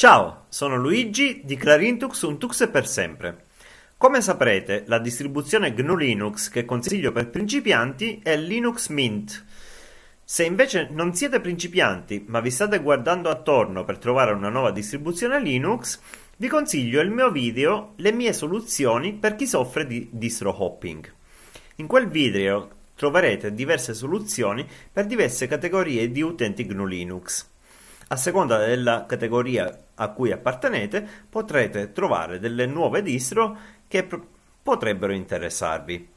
Ciao, sono Luigi di Clarintux Untux per sempre. Come saprete, la distribuzione GNU Linux che consiglio per principianti è Linux Mint. Se invece non siete principianti, ma vi state guardando attorno per trovare una nuova distribuzione Linux, vi consiglio il mio video Le mie soluzioni per chi soffre di distro hopping. In quel video troverete diverse soluzioni per diverse categorie di utenti GNU Linux. A seconda della categoria a cui appartenete, potrete trovare delle nuove distro che pr- potrebbero interessarvi.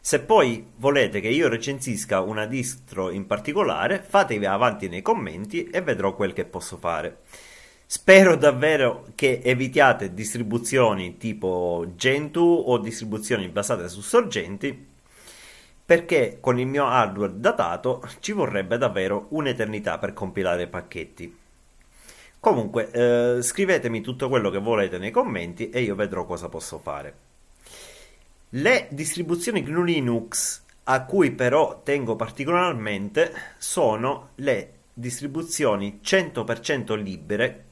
Se poi volete che io recensisca una distro in particolare, fatevi avanti nei commenti e vedrò quel che posso fare. Spero davvero che evitiate distribuzioni tipo Gentoo o distribuzioni basate su sorgenti perché con il mio hardware datato ci vorrebbe davvero un'eternità per compilare pacchetti. Comunque, eh, scrivetemi tutto quello che volete nei commenti e io vedrò cosa posso fare. Le distribuzioni GNU Linux a cui però tengo particolarmente sono le distribuzioni 100% libere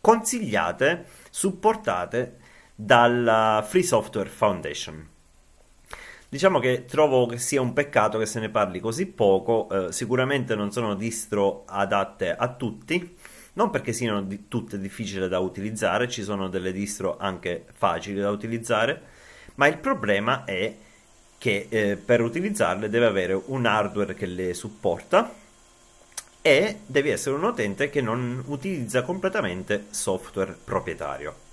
consigliate, supportate dalla Free Software Foundation. Diciamo che trovo che sia un peccato che se ne parli così poco, eh, sicuramente non sono distro adatte a tutti, non perché siano di- tutte difficili da utilizzare, ci sono delle distro anche facili da utilizzare, ma il problema è che eh, per utilizzarle deve avere un hardware che le supporta e devi essere un utente che non utilizza completamente software proprietario.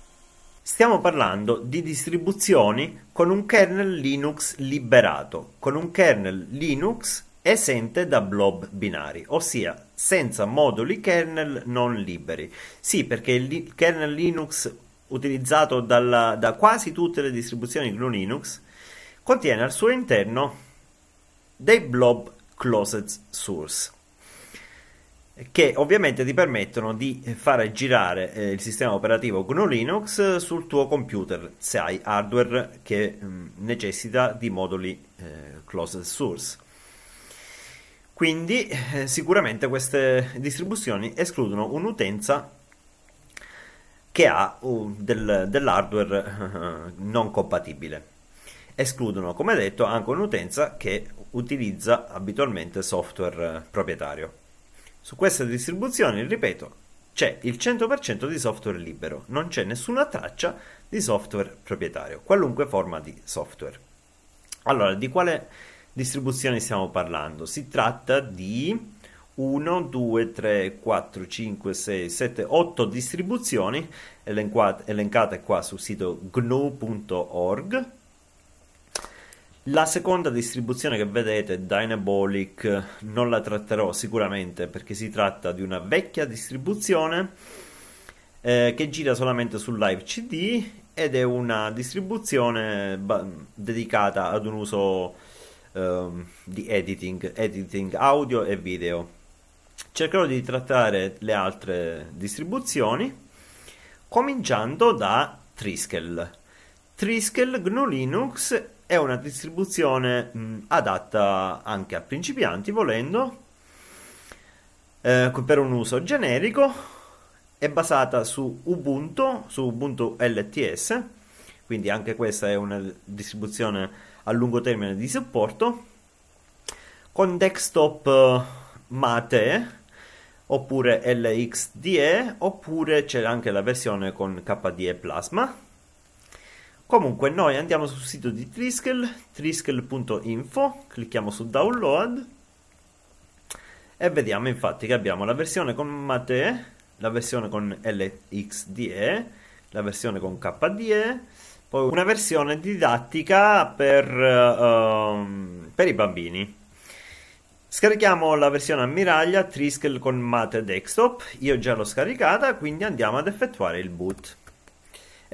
Stiamo parlando di distribuzioni con un kernel Linux liberato, con un kernel Linux esente da blob binari, ossia senza moduli kernel non liberi. Sì, perché il kernel Linux utilizzato dalla, da quasi tutte le distribuzioni GNU Linux contiene al suo interno dei blob closed source che ovviamente ti permettono di fare girare eh, il sistema operativo GNU Linux sul tuo computer se hai hardware che mh, mm, necessita di moduli eh, closed source. Quindi eh, sicuramente queste distribuzioni escludono un'utenza che ha uh, del, dell'hardware uh, non compatibile. Escludono, come detto, anche un'utenza che utilizza abitualmente software uh, proprietario. Su queste distribuzioni, ripeto, c'è il 100% di software libero, non c'è nessuna traccia di software proprietario, qualunque forma di software. Allora, di quale distribuzione stiamo parlando? Si tratta di 1, 2, 3, 4, 5, 6, 7, 8 distribuzioni elencate qua sul sito gnu.org la seconda distribuzione che vedete, Dynabolic, non la tratterò sicuramente perché si tratta di una vecchia distribuzione eh, che gira solamente su Live CD ed è una distribuzione ba- dedicata ad un uso eh, di editing, editing audio e video. Cercherò di trattare le altre distribuzioni cominciando da Triskel. Triskel GNU Linux è una distribuzione mh, adatta anche a principianti volendo eh, per un uso generico è basata su Ubuntu su Ubuntu LTS quindi anche questa è una distribuzione a lungo termine di supporto con desktop eh, Mate oppure LXDE oppure c'è anche la versione con KDE Plasma Comunque noi andiamo sul sito di Triskel, triskel.info, clicchiamo su download e vediamo infatti che abbiamo la versione con Mate, la versione con LXDE, la versione con KDE, poi una versione didattica per, uh, per i bambini. Scarichiamo la versione ammiraglia Triskel con Mate Desktop, io già l'ho scaricata, quindi andiamo ad effettuare il boot.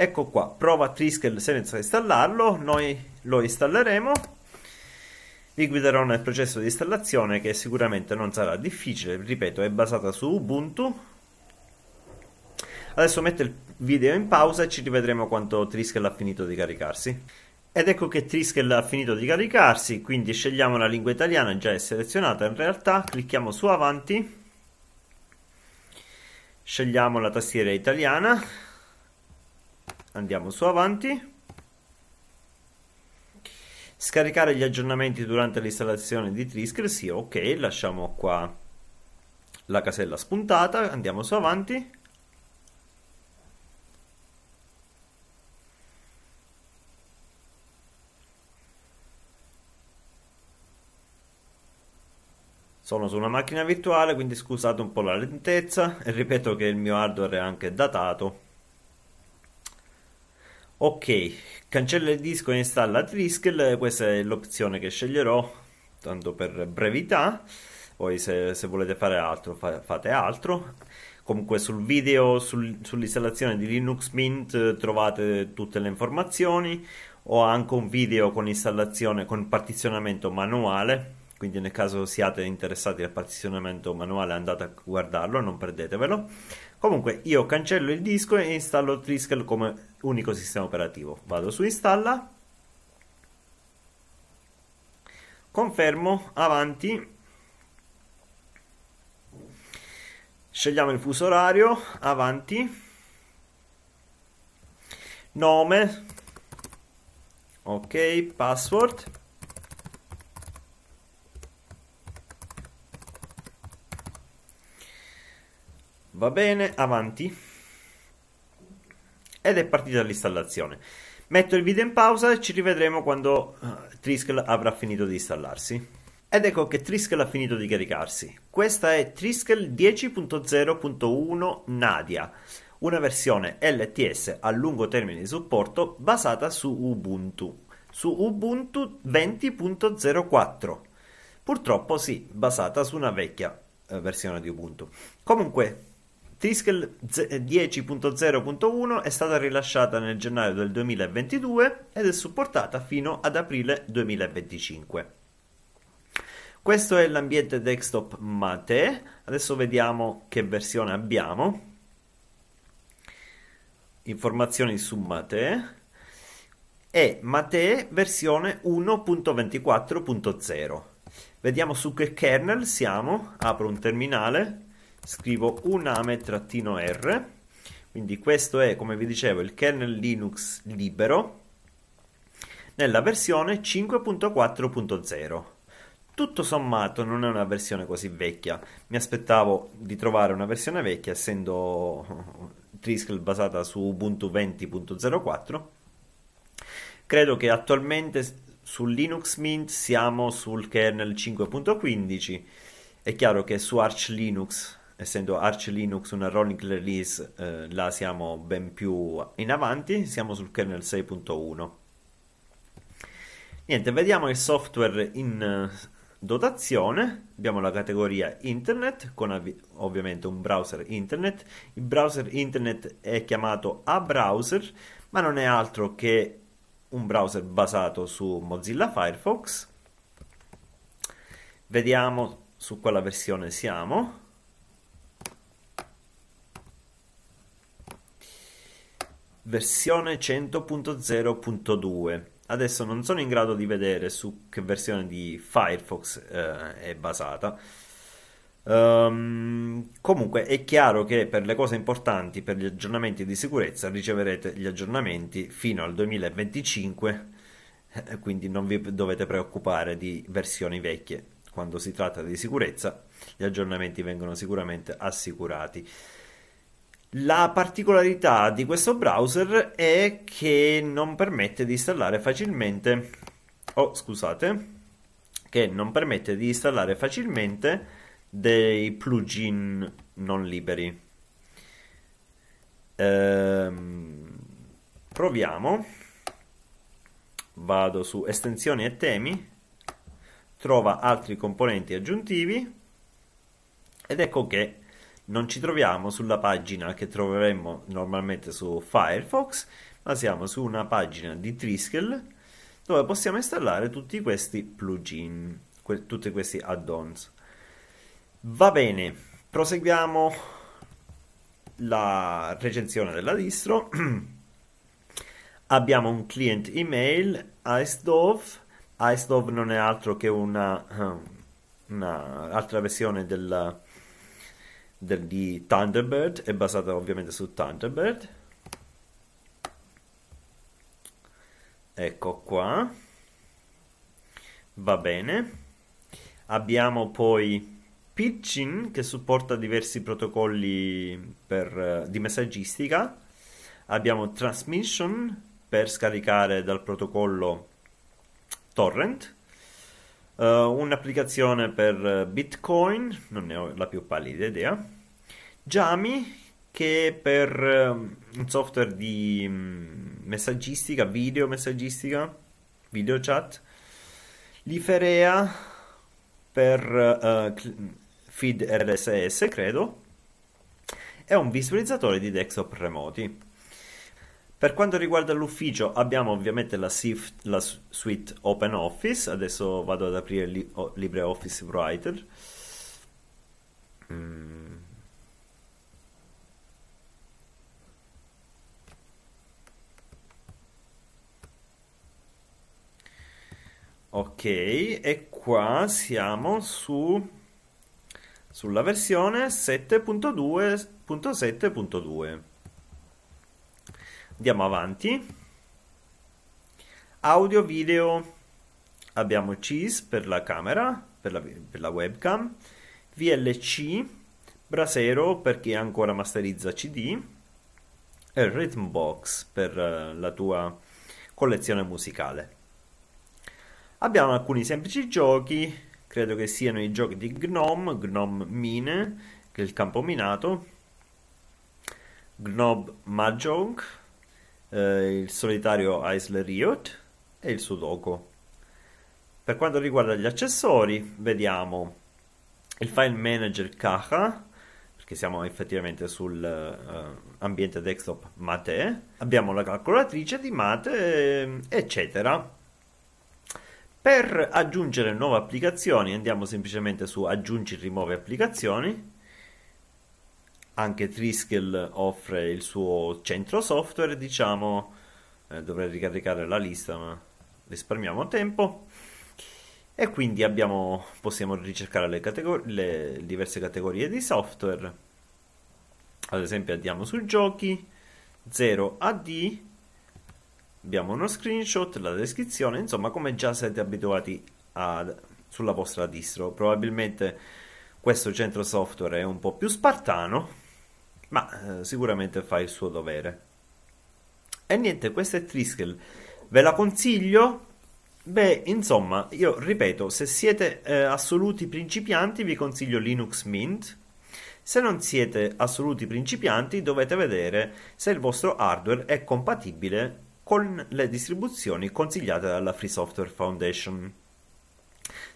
Ecco qua, prova Triskel senza installarlo, noi lo installeremo. Vi guiderò nel processo di installazione che sicuramente non sarà difficile, ripeto, è basata su Ubuntu. Adesso metto il video in pausa e ci rivedremo quanto Triskel ha finito di caricarsi. Ed ecco che Triskel ha finito di caricarsi, quindi scegliamo la lingua italiana, già è selezionata in realtà, clicchiamo su avanti Scegliamo la tastiera italiana, andiamo su avanti. Scaricare gli aggiornamenti durante l'installazione di Trisker, sì, ok, lasciamo qua la casella spuntata, andiamo su avanti. Sono su una macchina virtuale, quindi scusate un po' la lentezza e ripeto che il mio hardware è anche datato. Ok, cancella il disco e installa Triskel, questa è l'opzione che sceglierò, tanto per brevità. Poi se, se volete fare altro, fa, fate altro. Comunque sul video sul, sull'installazione di Linux Mint trovate tutte le informazioni. Ho anche un video con installazione con partizionamento manuale quindi nel caso siate interessati al partizionamento manuale andate a guardarlo, non perdetevelo. Comunque io cancello il disco e installo Triskel come unico sistema operativo. Vado su installa, confermo, avanti, scegliamo il fuso orario, avanti, nome, ok, password Va bene, avanti. Ed è partita l'installazione. Metto il video in pausa e ci rivedremo quando uh, Triskel avrà finito di installarsi. Ed ecco che Triskel ha finito di caricarsi. Questa è Triskel 10.0.1 Nadia, una versione LTS a lungo termine di supporto basata su Ubuntu, su Ubuntu 20.04. Purtroppo sì, basata su una vecchia eh, versione di Ubuntu. Comunque, Triskel 10.0.1 è stata rilasciata nel gennaio del 2022 ed è supportata fino ad aprile 2025. Questo è l'ambiente desktop Mate. Adesso vediamo che versione abbiamo. Informazioni su Mate. È Mate versione 1.24.0. Vediamo su che kernel siamo. Apro un terminale scrivo uname-r quindi questo è come vi dicevo il kernel Linux libero nella versione 5.4.0 tutto sommato non è una versione così vecchia. Mi aspettavo di trovare una versione vecchia essendo Triskel basata su Ubuntu 20.04 credo che attualmente su Linux Mint siamo sul kernel 5.15 è chiaro che su Arch Linux essendo Arch Linux una rolling release, eh, là siamo ben più in avanti, siamo sul kernel 6.1. Niente, vediamo il software in uh, dotazione. Abbiamo la categoria internet con av- ovviamente un browser internet. Il browser internet è chiamato A-browser, ma non è altro che un browser basato su Mozilla Firefox. Vediamo su quale versione siamo. Versione 100.0.2 adesso non sono in grado di vedere su che versione di Firefox eh, è basata. Um, comunque è chiaro che per le cose importanti per gli aggiornamenti di sicurezza riceverete gli aggiornamenti fino al 2025 eh, quindi non vi dovete preoccupare di versioni vecchie. Quando si tratta di sicurezza gli aggiornamenti vengono sicuramente assicurati la particolarità di questo browser è che non permette di installare facilmente, oh scusate, che non permette di installare facilmente dei plugin non liberi. Ehm, proviamo, vado su estensioni e temi, trova altri componenti aggiuntivi. Ed ecco che non ci troviamo sulla pagina che troveremmo normalmente su Firefox, ma siamo su una pagina di Triskel dove possiamo installare tutti questi plugin, que- tutti questi add-ons. Va bene, proseguiamo la recensione della distro. Abbiamo un client email, IceDove. IceDove non è altro che una, una altra versione del del, di Thunderbird, è basata ovviamente su Thunderbird. Ecco qua. Va bene. Abbiamo poi Pidgin che supporta diversi protocolli per, uh, di messaggistica. Abbiamo Transmission per scaricare dal protocollo Torrent. Uh, un'applicazione per Bitcoin, non ne ho la più pallida idea. Jami che per uh, un software di um, messaggistica, video messaggistica, video chat Liferea per uh, feed RSS, credo, è un visualizzatore di desktop remoti. Per quanto riguarda l'ufficio abbiamo ovviamente la, SIF, la suite OpenOffice, adesso vado ad aprire li, oh, LibreOffice Writer. Mm. Ok, e qua siamo su sulla versione 7.2.7.2. Andiamo avanti. Audio, video, abbiamo CIS per la camera, per la, per la webcam, VLC, Brasero per chi ancora masterizza CD e Rhythmbox per uh, la tua collezione musicale. Abbiamo alcuni semplici giochi, credo che siano i giochi di Gnome, Gnome Mine, che è il campo minato, Gnome Mahjong, eh, il solitario Isle Riot e il Sudoku. Per quanto riguarda gli accessori, vediamo il file manager Kaha, perché siamo effettivamente sull'ambiente uh, desktop Mate, abbiamo la calcolatrice di Mate, eccetera. Per aggiungere nuove applicazioni andiamo semplicemente su aggiungi rimuove applicazioni. Anche Triskel offre il suo centro software, diciamo, eh, dovrei ricaricare la lista ma risparmiamo tempo. E quindi abbiamo, possiamo ricercare le, categor- le diverse categorie di software. Ad esempio andiamo su giochi, 0 AD, abbiamo uno screenshot, la descrizione, insomma come già siete abituati a, sulla vostra distro. Probabilmente questo centro software è un po' più spartano, ma eh, sicuramente fa il suo dovere. E niente, questa è Triskel. Ve la consiglio? Beh, insomma, io ripeto, se siete eh, assoluti principianti vi consiglio Linux Mint. Se non siete assoluti principianti dovete vedere se il vostro hardware è compatibile con le distribuzioni consigliate dalla Free Software Foundation.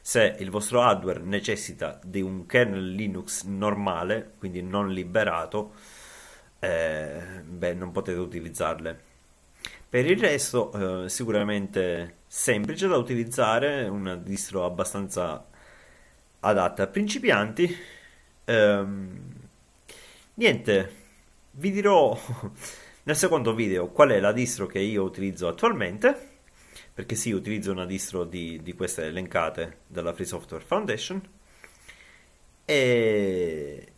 Se il vostro hardware necessita di un kernel Linux normale, quindi non liberato, eh, beh, non potete utilizzarle. Per il resto, eh, sicuramente semplice da utilizzare, una distro abbastanza adatta a principianti. Ehm, niente, vi dirò nel secondo video qual è la distro che io utilizzo attualmente, perché sì, utilizzo una distro di, di queste elencate dalla Free Software Foundation. E...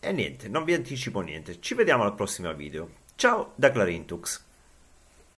e niente, non vi anticipo niente. Ci vediamo al prossimo video. Ciao da Clarintux.